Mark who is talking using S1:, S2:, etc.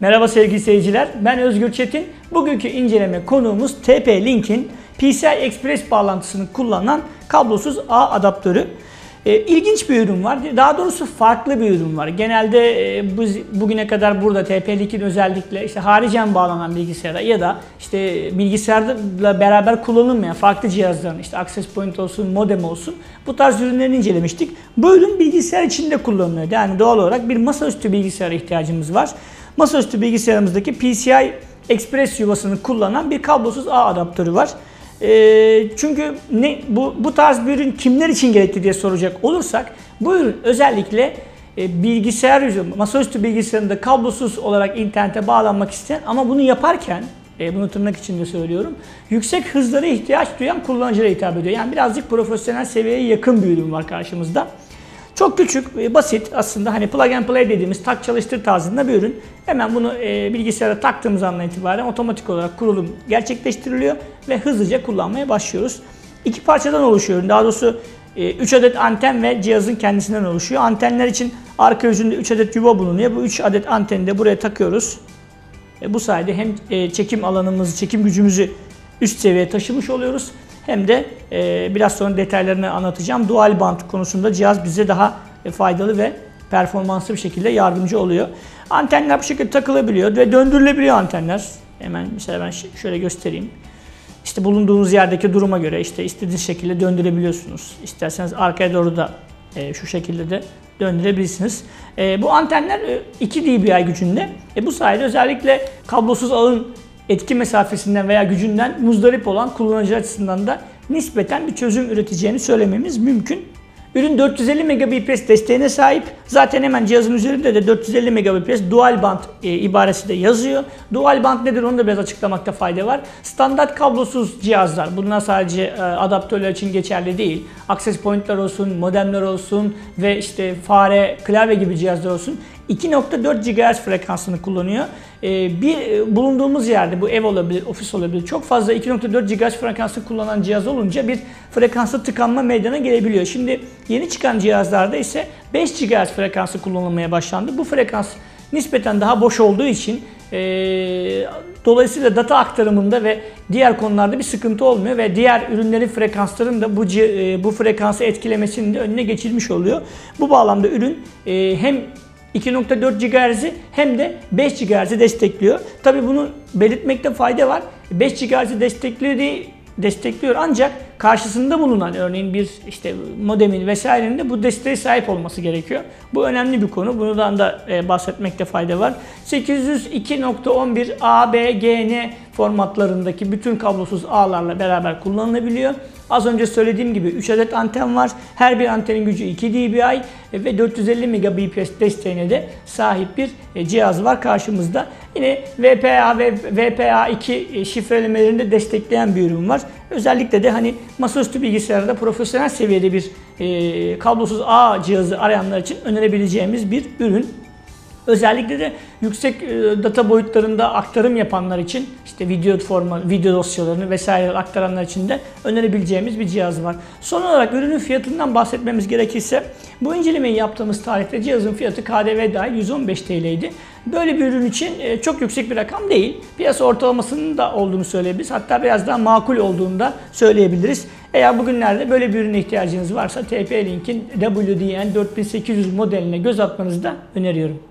S1: Merhaba sevgili seyirciler, ben Özgür Çetin. Bugünkü inceleme konuğumuz TP-Link'in PCI Express bağlantısını kullanan kablosuz ağ adaptörü. E, ilginç bir ürün var. Daha doğrusu farklı bir ürün var. Genelde e, bu, bugüne kadar burada TP-Link'in özellikle işte haricen bağlanan bilgisayara ya da işte bilgisayarla beraber kullanılmayan farklı cihazların işte access point olsun, modem olsun bu tarz ürünlerini incelemiştik. Bu ürün bilgisayar içinde kullanılıyor. Yani doğal olarak bir masaüstü bilgisayara ihtiyacımız var. Masaüstü bilgisayarımızdaki PCI Express yuvasını kullanan bir kablosuz ağ adaptörü var. E, çünkü ne bu, bu tarz bir ürün kimler için gerekli diye soracak olursak bu ürün özellikle e, bilgisayar yüzü, masaüstü bilgisayarında kablosuz olarak internete bağlanmak isteyen ama bunu yaparken e, bunu tırnak içinde söylüyorum. Yüksek hızlara ihtiyaç duyan kullanıcılara hitap ediyor. Yani birazcık profesyonel seviyeye yakın bir ürün var karşımızda. Çok küçük, e, basit aslında hani plug and play dediğimiz tak çalıştır tarzında bir ürün. Hemen bunu e, bilgisayara taktığımız andan itibaren otomatik olarak kurulum gerçekleştiriliyor ve hızlıca kullanmaya başlıyoruz. İki parçadan oluşuyor. Daha doğrusu 3 adet anten ve cihazın kendisinden oluşuyor. Antenler için arka yüzünde 3 adet yuva bulunuyor. Bu 3 adet anteni de buraya takıyoruz. E, bu sayede hem e, çekim alanımızı, çekim gücümüzü üst seviyeye taşımış oluyoruz. Hem de e, biraz sonra detaylarını anlatacağım. Dual band konusunda cihaz bize daha faydalı ve performanslı bir şekilde yardımcı oluyor. Antenler bu şekilde takılabiliyor ve döndürülebiliyor antenler. Hemen mesela ben şöyle göstereyim. İşte bulunduğunuz yerdeki duruma göre işte istediğiniz şekilde döndürebiliyorsunuz. İsterseniz arkaya doğru da e, şu şekilde de döndürebilirsiniz. E, bu antenler e, 2 dBi gücünde. E, bu sayede özellikle kablosuz ağın etki mesafesinden veya gücünden muzdarip olan kullanıcı açısından da nispeten bir çözüm üreteceğini söylememiz mümkün. Ürün 450 Mbps desteğine sahip. Zaten hemen cihazın üzerinde de 450 Mbps dual band e, ibaresi de yazıyor. Dual band nedir onu da biraz açıklamakta fayda var. Standart kablosuz cihazlar. Bunlar sadece e, adaptörler için geçerli değil. Access point'ler olsun, modemler olsun ve işte fare, klavye gibi cihazlar olsun. 2.4 GHz frekansını kullanıyor. Ee, bir e, bulunduğumuz yerde bu ev olabilir, ofis olabilir. Çok fazla 2.4 GHz frekansı kullanan cihaz olunca bir frekanslı tıkanma meydana gelebiliyor. Şimdi yeni çıkan cihazlarda ise 5 GHz frekansı kullanılmaya başlandı. Bu frekans nispeten daha boş olduğu için e, dolayısıyla data aktarımında ve diğer konularda bir sıkıntı olmuyor ve diğer ürünlerin frekansların da bu e, bu frekansı etkilemesinin de önüne geçilmiş oluyor. Bu bağlamda ürün e, hem 2.4 GHz'i hem de 5 GHz'i destekliyor. Tabi bunu belirtmekte fayda var. 5 GHz'i destekliyor destekliyor ancak karşısında bulunan örneğin bir işte modemin vesairenin de bu desteğe sahip olması gerekiyor. Bu önemli bir konu. Bundan da e, bahsetmekte fayda var. 802.11 ABGN formatlarındaki bütün kablosuz ağlarla beraber kullanılabiliyor. Az önce söylediğim gibi 3 adet anten var. Her bir antenin gücü 2 dBi ve 450 Mbps desteğine de sahip bir e, cihaz var karşımızda. Yine VPA ve VPA2 şifrelemelerini de destekleyen bir ürün var. Özellikle de hani masaüstü bilgisayarda profesyonel seviyede bir e, kablosuz ağ cihazı arayanlar için önerebileceğimiz bir ürün. Özellikle de yüksek e, data boyutlarında aktarım yapanlar için işte video forma, video dosyalarını vesaire aktaranlar için de önerebileceğimiz bir cihaz var. Son olarak ürünün fiyatından bahsetmemiz gerekirse bu incelemeyi yaptığımız tarihte cihazın fiyatı KDV dahil 115 TL'ydi. Böyle bir ürün için e, çok yüksek bir rakam değil. Piyasa ortalamasının da olduğunu söyleyebiliriz. Hatta biraz daha makul olduğunu da söyleyebiliriz. Eğer bugünlerde böyle bir ürüne ihtiyacınız varsa TP-Link'in WDN 4800 modeline göz atmanızı da öneriyorum.